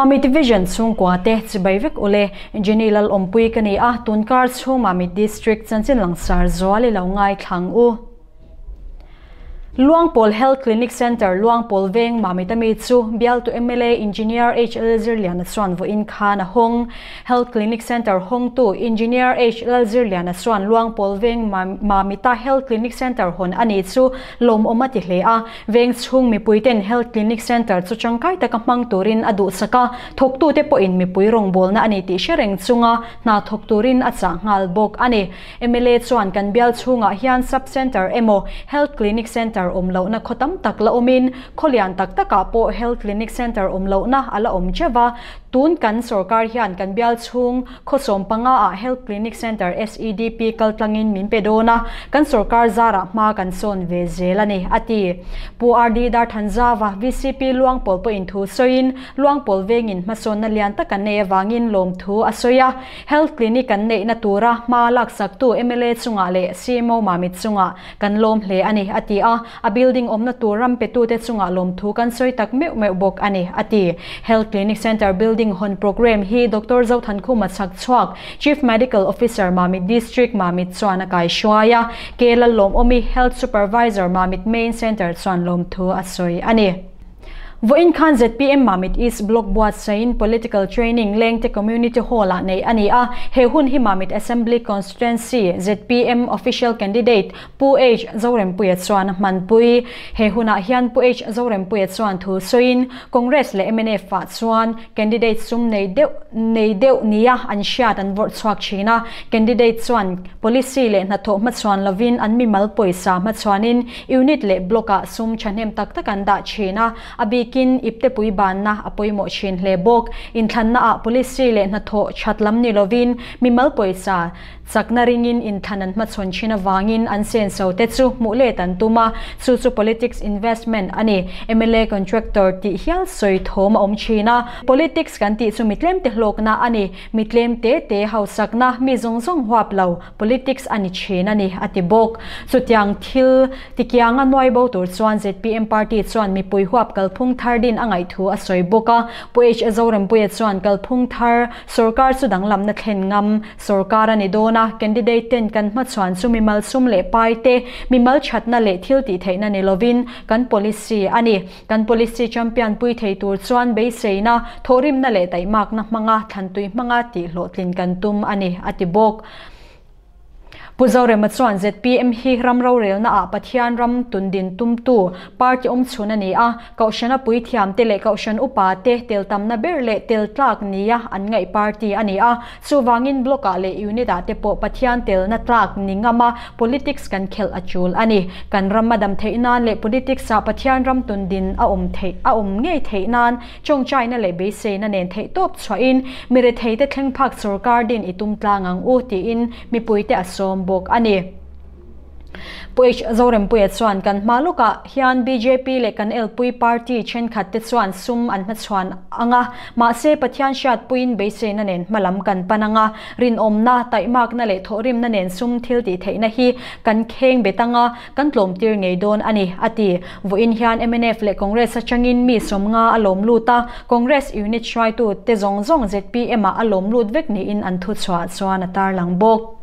Mami Division chung kwa te chibaivik ule general ompui kani a tunkar chung Mami District chanchin langsar zwali lo ngai thang u. Luangpol Health Clinic Center, Luangpol Veng Mamitami chu bial to MLA Engineer H Zirlian Swan vo in khana hong Health Clinic Center hong tu, Engineer H Zirlian Swan Luangpol Veng Mamita Health Clinic Center, hon ani chu lom omati hle a, veng chung mi puiten Health Clinic Center chu changkai ta kamang turin adu saka thok tu te po in mi pui rong bol na ani ti shereng chunga na thok turin acha ngal bok ani. MLA chuan kan bial chunga hian sub center emo Health Clinic Center om lo na khotam tak la omin, kholian tak taka po health clinic center om lo na ala om chewa tun kan sarkar hian kan bial chung khosom panga a health clinic center SEDP kaltlangin min pedona, kan sarkar zara ma kan son ve zelani. Ati, pu RD dar thanjawa VCP luang pol po in thu soin, luang pol vengin mason na lian ta kan ne wangin lom thu asoya health clinic kan ne na tura ma lak sak tu MLA chunga le CMO mamit chunga kan lom hle ani. Ati, a a building omna turam petu te chunga lom thu kan soi tak me me bok ani. Ati health clinic center building hon program hi dr zau than khu machak chuak, chief medical officer mami district mami chwana kai shwaya kela lom omi health supervisor mami main center chuan lom thu asoi ani. Voin Khan ZPM Mamit is block buat sain political training leng te community hall nei ani a. He hun hi Mamit Assembly constituency ZPM official candidate Pu H. Zorem Puyat chuan man pui. He huna hian Pu H. Zorem Puyat chuan thu soin Congress le MNF fa chuan candidate sum nei deu nei deu nia an shat an vote chuak china candidate chuan policy le na tho ma chuan lovin an mi mal poisa ma chuanin unit le blocka sum chanem tak tak an da china abi kin ipte pui ban na, apoi mo chin hle bok in than na a police le na tho chatlam ni lovin mi mal poisa sakna ringin in thanan ma chon china wangin an sen so te chu mu le tan tuma chu chu politics investment ani MLA contractor ti hial soi thom om china politics kan ti chu mitlem te hlok na ani mitlem te te hau sakna mi zong zong huap lo politics ani china ni ati bok chu tiang thil ti kyang noi bo tur chuan ZPM party chuan mi pui huap kal phung thar din angai thu a soi boka puh azorem puya chuan kal phung thar sarkar chu dang lam na thlen ngam sarkar ani dona na candidate ten kan ma chuan chu mi mal sum le pai te mi mal thatna le thil ti theina ni lovin kan policy ani kan policy champion pui thei tur chuan be seina thorim na le tai mak na manga than tui manga ti lo tlin kan tum ani ati bok puzore Matsuan zpm hi ramro rel na a pathian ram tundin tumtu party om chuna ni a ah, kaushana pui thiam te le kaushan upa te, tel tam na ber le tel tlak nia ah, an ngai party ani a chuwangin a le unit a te po pathian tel na tlak ningama politics kan khel achul ani. Kan ramadam theinan le politics a pathian ram tundin a om thei, a om ngei theinan chong china le be se na nen thei top chwain mire thei te thleng phak sarkar din itum tlangang u ti in. Mi puite asom bok ani, puich zorem pui chuan kan maluka. Hian BJP le kan el LPui party chen khat te chuan sum an ma chuan anga. Ma se pathian shat puin be se na nen. Malam kan pananga. Rin om na, tai mak na le thorim na nen. Sum thil ti theina hi. Kan kheng betanga. Kan tlom tir ngei don. Ani, ati vo in hian MNF le congress achangin mi somnga alom luta. Congress unit try to te zong zong ZP ema alom lut vek ni in an thu chwa chuan atar lang bok.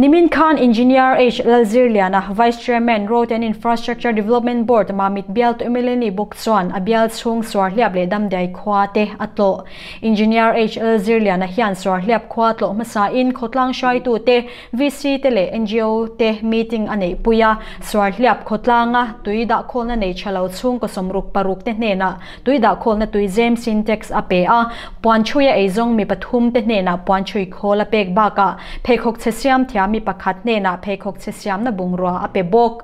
Nimin Khan Engineer H. Lalzirliana, Vice Chairman, Road and Infrastructure Development Board, Mamit Bial to Emilini Buksuan, Abial Chung Suar Liab Le Dam Dai Kwate Atlo. Engineer H. Lalzirliana Hian Suar Liab Kwatlo Masa In Kotlang Shai Tu Te VC Tele NGO Te Meeting Ane Puya Suar Liab Kotlanga Tuida Kol Na Ne Chalaw Chung Ko Somruk Paruk Te Nena Tuida Kol Na Tui Zem Syntax Ape A Puan Chuya Ezong Mi Pathum Te Nena Puan Chui Kola Pek Baka Pekok Chesiam Tiam mi pakhat ne na phei khok che siam na bungrua, ape bok.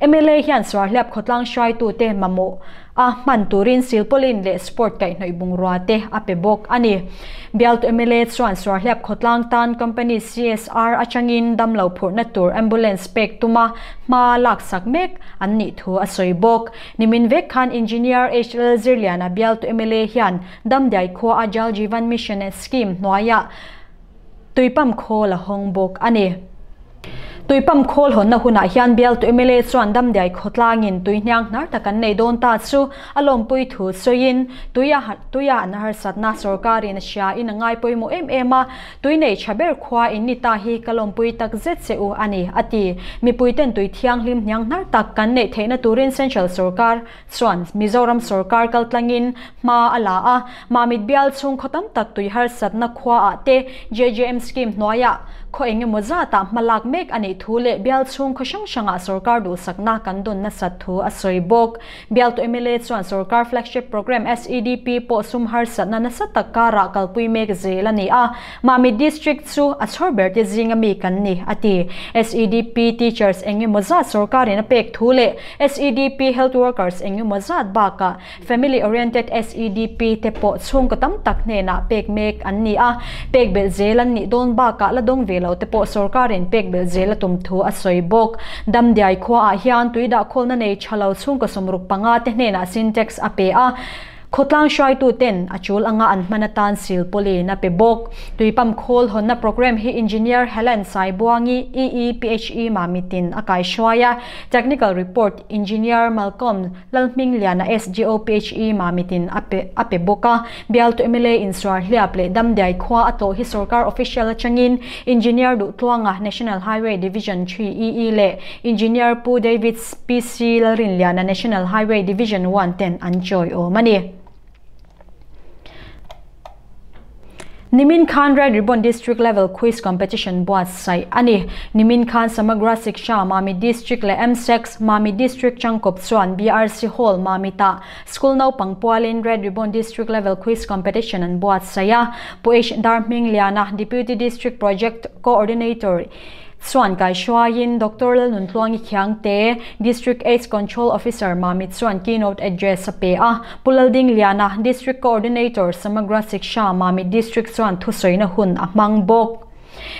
MLA hian swar hlap khotlang shai tu te mamo a man turin, silpolin, le sport kai noi bungrua te, ape bok. Ani, bial tu MLA chuan swar hlap khotlang tan company CSR achangin damlo phur na tur ambulance pek tuma, ma lak sak mek an ni thu a soi bok. Nimin vek khan engineer HL Zirliana, bial tu MLA hian, dam dai kho ajal jivan mission scheme, noya. ตุยปัมโคละฮองบกอันเน tuipam kho la hong bok ani tui pam khol hon na huna hian bial tu mla chuan dam dai khotlangin tui nyang nar takan nei don ta chu alom pui thu soin tuya tuya an har satna sarkar in sha in ngai pui mo em ema tui nei chaber khwa in ni ta hi kalom pui tak zet se u ani. Ati mi pui ten tui thiang lim nyang nar tak kan nei theina turin central sarkar chuan mizoram sarkar kal tlangin ma ala a. Ma mit bial chung khotam tak tui har satna khwa a te. Jjm scheme noya ko enge moza ta malak mek ani thule bial chung kho shang shanga sarkar du sakna kan don na sat thu a bok. Bial to emele chuan sarkar flagship program sedp po sum har satna na sat takara kalpui mek zela ni a. Mami district chu achor berte zinga mi kan ni ati sedp teachers enge moza sarkar ina pek thule. Sedp health workers enge moza ba ka family oriented sedp te po chung ka tam tak ne na pek mek an ni a. Pek bel zelan ni don ba ka la dong vel lo te po sarkar in pek bel jela tum thu a soi bok. Dam diai kho a hian tuida kholna nei chalo chung ka somruk panga te hne na syntax a pe a. khotlang shai tu ten achul anga an manatan sil poli na pe bok tuipam khol hon na program hi engineer Helen Sai Buangi EE PHE mamitin akai shwaya technical report, engineer Malcolm Lalming Liana SGO PHE mamitin ape ape boka. Bial to MLA insrar hliap le dam dai khwa ato hi sarkar official changin. Engineer du tuanga, National Highway Division 3 EE le. Engineer Pu David PC Lalrin Liana National Highway Division 1 10 anjoy o mani Nimin Khan Red Ribbon District Level Quiz Competition buat sai ani, Nimin Khan, Samagra Siksha Mami District le MSEX, Mami District Changkop Chuan BRC Hall, Mami ta. School Nau Pangpualin Red Ribbon District Level Quiz Competition and buat saya. Puish Darming Liana, Deputy District Project Coordinator. Chuan kai shwain Dr. Lal Nuntluang Khiang te District AIDS Control Officer Mamit chuan keynote address pe a Pulalding Liana District Coordinator Samagra Siksha Mamit District chuan thusoina hun a mang bok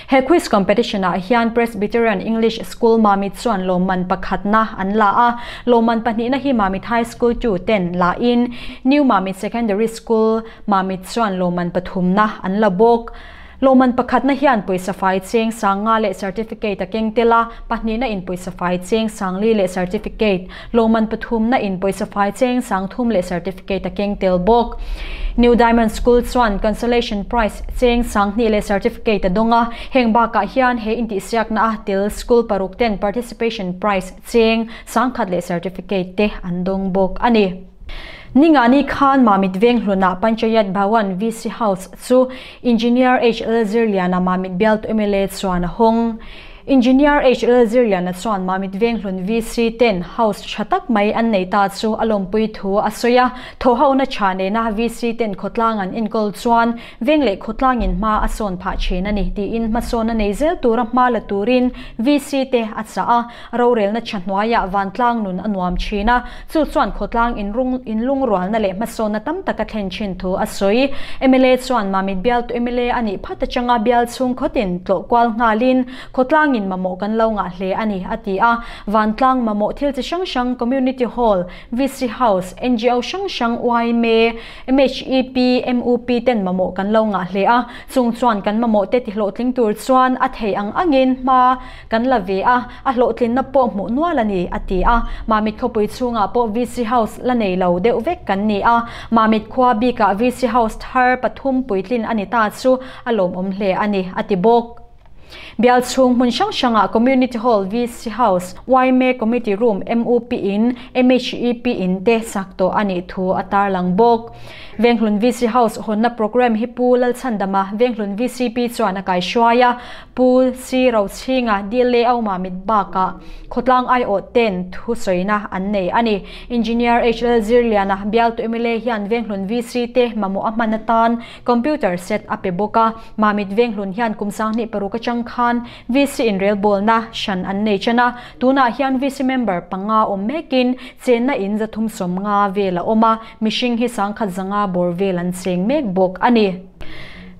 he quiz competition a hian presbyterian english school mamit chuan loman pakhat na an la a loman pahni na hi mamit high school chu 10 la in new mamit secondary school mamit chuan loman pathum na an la bok loman pakhat na hian poisa fai cheng sanga le certificate a keng tela, pahni na in poisa fai cheng sangli le certificate. Loman pathum na in poisa fai cheng sangthum le certificate a keng tel bok new diamond school chuan consolation prize cheng sangni le certificate donga. Hengba ka hian he inti siak na ah til school paruk ten participation prize cheng sangkhat le certificate te andong bok ani. Ningani Khan, Mamit Veng Hluna Panchayat, Bhawan VC House chu Engineer H. Zirliana, Mamit Belt Emile Chuan Hong engineer h. Zirlia na chuan mamit veng hlun VC10 house thatak mai an nei ta chu alom pui thu asoya tho ho na chane na VC10 khotlangan in kol chuan. Vengle khotlang in ma ason pha chena ni. Ti in ma son nei zel tura ma la turin VC te acha a. Ro rel na chanwa ya van tlang nun anuam china chu chuan khotlang in rung, in lung rual na le ma son na tam taka thlen chin thu asoi MLA chuan mamit bial tu MLA ani phata changa bial chung khotin tlo kwal ngalin khotlang min mamo kan lo nga hle ani ati a. Van tlang mamo thil chi shang shang community hall vc house ngo shang shang wai me mhep mup ten mamo kan lo nga hle a. Chung chuan kan mamo te ti hlo tling tur chuan a thei ang angin ma kan la ve a a hlo tlin na po mu nual ani ati a. Ma mamit khopui chunga po vc house la nei lo deuh vek kan ni a. Ma mit khwa bi ka vc house thar pathum puitlin ani ta chu alom om hle ani ati bok bial chung mun shang shanga community hall vc house yme committee room mop in mhep in te sakto ani thu atar lang bok. Venglun vc house, honna program hi pu lal chandama venglun vcp chuan kai shwaya pul, si ro chinga, dile au ma mit ba ka khotlang ai o, ten, thu soina an nei ani. Engineer hl zirliana, bial to emile hian, venglun vc te, mamu amanatan computer set ape boka mamit venglun hian, kumsang ni peruka chang khan vc in real bol na shan an nei chana. Tuna hian vc member panga om mekin chen na in za thum som nga vela oma. Mishing hi sang khat zanga bor velan cheng mek bok ani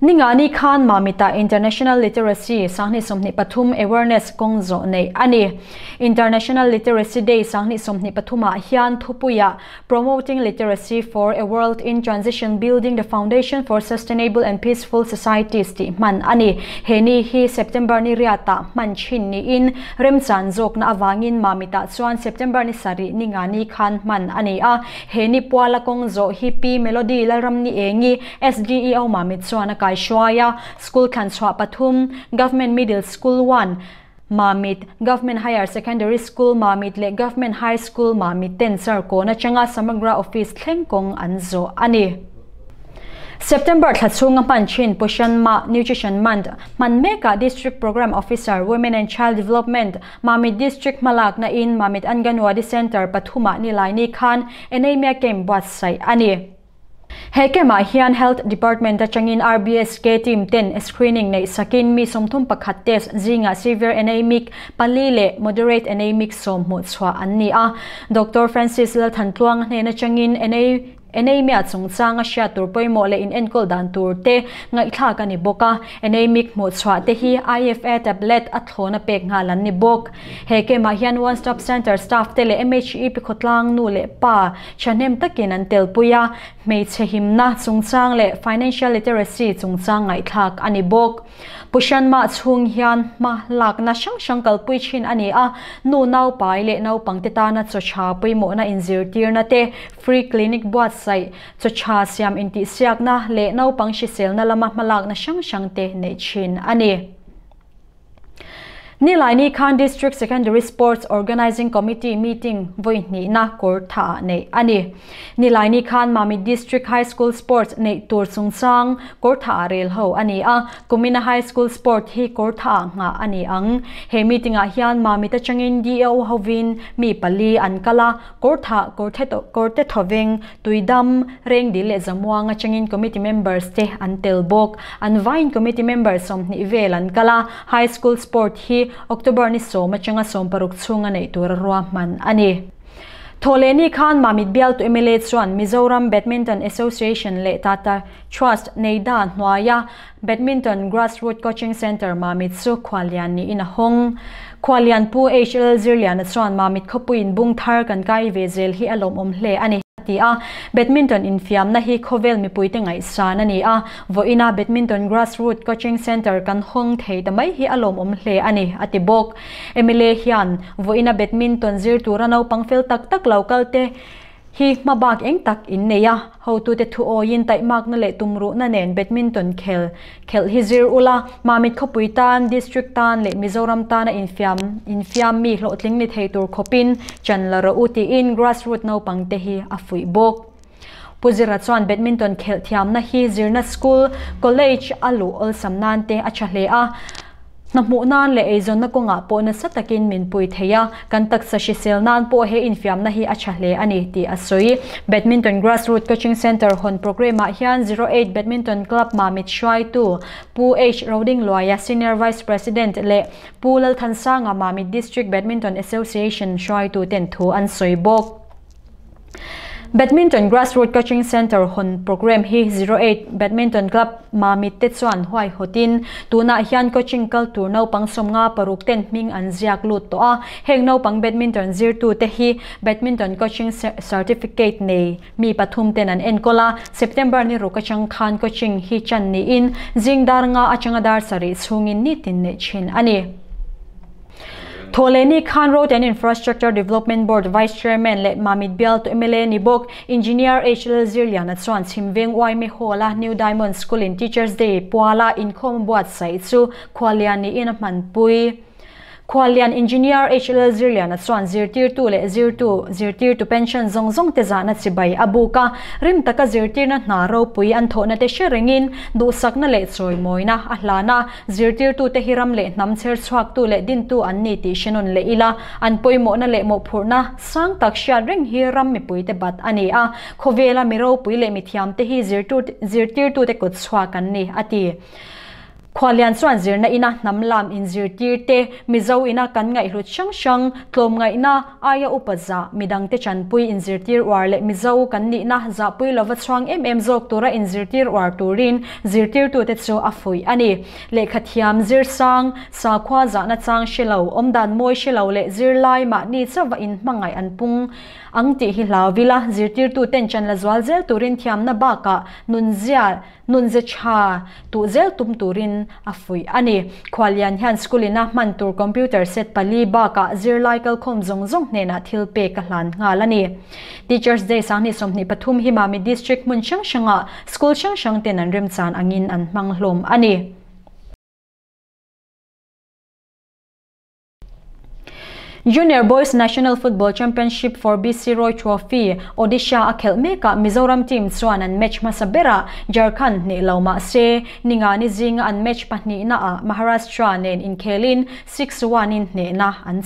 ningani khan mamita international literacy sangni somni pathum awareness kongzo nei. Ani, international literacy day sangni somni pathuma hian thupuya, promoting literacy for a world in transition, building the foundation for sustainable and peaceful societies, ti man. Ani, heni hi september ni riata, man chin ni in remchan jok na awangin mamita, chuan september ni sari ningani khan man. Ani, a, heni puala kongzo hi pi melody laram ni engi sgeo mamit chuan kai shwaya school kan swa pathum government middle school 1 mamit. Government higher secondary school, mamit. Le government high school, mamit. Ten sar ko na changa samagra office, thlengkong anzo. Ani. September thachunga panchin pushan ma nutrition month. Manmeka district program officer, women and child development. Mamit district malak na in, mamit anganwadi center, pathuma ni laini khan anemia kem bwat sai. Ani heke ma hian health department da changin rbsk team ten screening nei sakin mi somthum pakhat test zinga severe anemic palile moderate anemic som mu chwa anni a. Dr Francis la tluang ne na changin na enei mia chung changa sha tur poimo le in enkol dan tur te, ngai thla ka ni boka. Enei mik mo chwa te hi IFA tablet a thlona pek nga lan ni bok. He ke ma hian one stop center staff te le MHE pi khotlang nu le pa. Chanem takin an tel puya. Mei che him na chung chang le financial literacy chung chang ngai thak ani bok pushan ma chung hian ma lak na shang shang kal pui chin ani a. Nu nau pai le nau pangte ta na cho cha pui mo na in zir tir na te. Free clinic buat sai. Cho cha siam in ti siak na le nau pang shi sel na lama malak na shang shang te ne chin ani Nilai Khan District Secondary Sports Organizing Committee meeting voi ni na kor tha nei ani Nilai Khan Mami District High School Sports nei tur sung sang kor tha rel ho ani a. Kumina High School Sport hi kor tha nga ani ang he meeting a hian Mami ta changin dio hovin mi pali an kala kor tha kor the to kor te thoveng tuidam reng dile zamwa nga changin committee members te an tel bok, an vain committee members som ni vel an kala high school sport hi October ni so ma changa som paruk chunga nei tur ruwa man. Ani. Tholeni Khan Mamit Bial to MLA Chuan Mizoram Badminton Association le Tata Trust Neida Nwaya Badminton Grassroots Coaching Center Mamit Su Khwalian ni in a hong Khwalian pu HL Zirlian Chuan Mamit Khopuin Bung Thar kan kai vezel hi alom om hle ani ti a. Badminton in fiam na hi khovel mi puite ngai san ani a. Voina badminton grassroots coaching center kan hong thei da mai hi alom om hle ani ati bok. Emile hian voina badminton zir turano pangfel tak tak local te hi mabak eng tak in neya ho tu te thu o yin tai mak na le tumru na nen badminton khel. Khel hi zir ula mamit khopui tan, district tan, le mizoram tan in fiam in fiam mi hlo tling ni thei tur khopin. Chan la ro uti in grassroots no pang te hi a fui bok puzira chuan badminton khel thiam na hi zirna school, college alu ol samnan te a chahle a na mu nan le ezon na konga po na sa takin min pui theya kan tak sa shi sel nan po he in fiam na hi acha hle ani ti asoi badminton grassroots coaching center hon program hiện hian 08 badminton club ma mit shwai tu pu h. Roding loya senior vice president le pulal thansanga ma mit district badminton association shwai tu ten thu an soi bok Badminton Grassroots Coaching Center hon program hi 08 Badminton Club ma mi te chuan huai hotin. Tuna hian coaching culture no pang som nga paruk ten ming an ziak lut to a heng no pang badminton zir tu te hi badminton coaching certificate nei. Mi pathum ten an enkola. September ni ro kachang khan coaching hi chan ni in. Jingdar nga achanga dar sari chungin ni tin ne chin ani. Tholeni Khan Road and Infrastructure Development Board, Vice Chairman le Mamit Bial to MLA ni Engineer HL Zirlian at Swan Chimveng Wai Me New Diamond School in Teachers Day Puala in Khom Buat Sai in man pui Khwalian engineer HL Zirlian at Swan, Zirtir tu le Zirtu Zirtir tu pension, zong zong te zana chibai abuka rim taka Zirtir na na ro pui an tho na te sheringin du sak na le choi moina ahlana Zirtir tu te hiram le, nam cher chhuak tu le din tu an ni ti shenon le ila an poi mo na le mo phurna sang tak sha ring hiram mi pui te bat ani a khovela mi ro pui le mi thiam te hi Zirtu Zirtir tu te kut chhuak an ni ati khwalian chuan zirna ina namlam in zir mi mizo ina kan ngai hlut chang chang tlom ngai na aya upaza midang te chan pui in zir tir war le mizo kan ni na, za pui lova chwang em em zok tura in zir tir war turin zir tir tu te chu afui ani. Le khathiam zir sang, sa khwa za na chang shilo omdan moi shilo le zir lai ma ni chawa in mangai an pung. Ang ti hi hlaw vila zir tir tu ten chan la zwal zel turin thiam na ba ka. Nun zia, nun ze cha, tu zel tum turin afui ani khwalian hian skulina mantur computer set pali ba ka zirlaikal khom zong zong ne na thil pe ka hlan nga lani teachers day sang ni somni pathum hi mami district mun chang shanga school chang shang ten an rem chan angin an manglom ani Junior Boys National Football Championship for BC Roy Trophy. Odisha akhel meka Mizoram team chuan an match masabera. Jharkhand ni lauma se ninga ni jing an match pahni na Maharashtra nen in khelin 6-1 in ne na an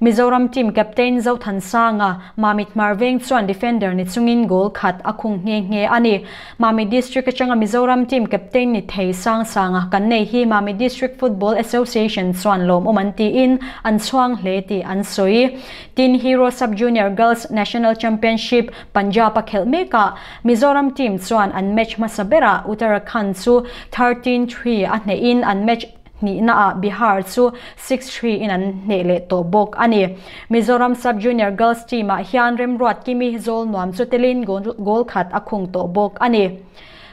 Mizoram team captain Zau Than Sanga ah, Mamit Marveng chuan defender ni chungin goal khat akhung nge nge ani. Mami district changa Mizoram team captain ni Thei Sang Sanga ah, kan nei hi Mami district football association chuan lom omanti in, an chuang hle ti an soi. Tin Hero Sub Junior Girls National Championship, Punjab a khel meka ah, Mizoram team chuan an match masabera Uttarakhand chu 13-3 a hne in an match ni na a Bihar chu 63 in an ne le to bok ani, Mizoram Sub Junior Girls team a hian rem ruat kimi zol nuam chu telin gol khat akhung to bok ani,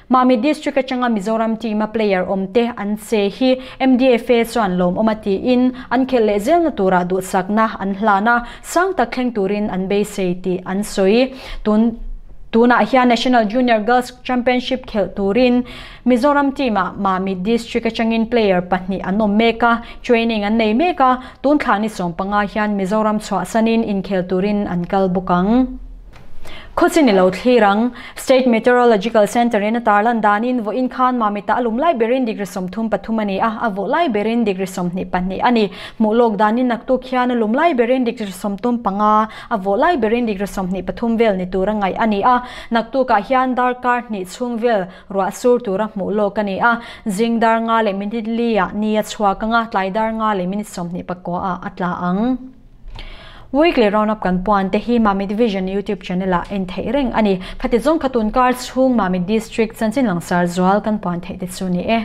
Mami district atanga Mizoram team a player omte an se hi MDFA chuan lom omati in, an khele zel na tura du sakna an hlana sang takleng turin an be se ti an soi, tun tuna hian national junior girls championship khel turin. Mizoram team a mami district changin player pahni anom meka training an nei meka tun thlani som panga hian mizoram chwa sanin in khel turin an kal bukang khochin lo thlirang state meteorological center in tarlan danin vo in khan mamita alum lai berin degree som thum pathumani a ah, avo ah, lai berin degree som ni pani ani. Mulok danin naktu khian alum lai berin degree som tum panga avo ah, lai berin degree som ni pathum vel ni turangai ani. A naktu ka hian dar kar ni chung vel ro sur tura mulok ani. A jing dar nga le minit lia ni a chhuak nga, tlai dar nga le minit som ni pakwa a atla ang. weekly roundup kan puan te hi mami division youtube channel a en thei reng. Ani khati zong khatun kar chhung mami district chanchin langsar zwal kan puan thei te chu ni e.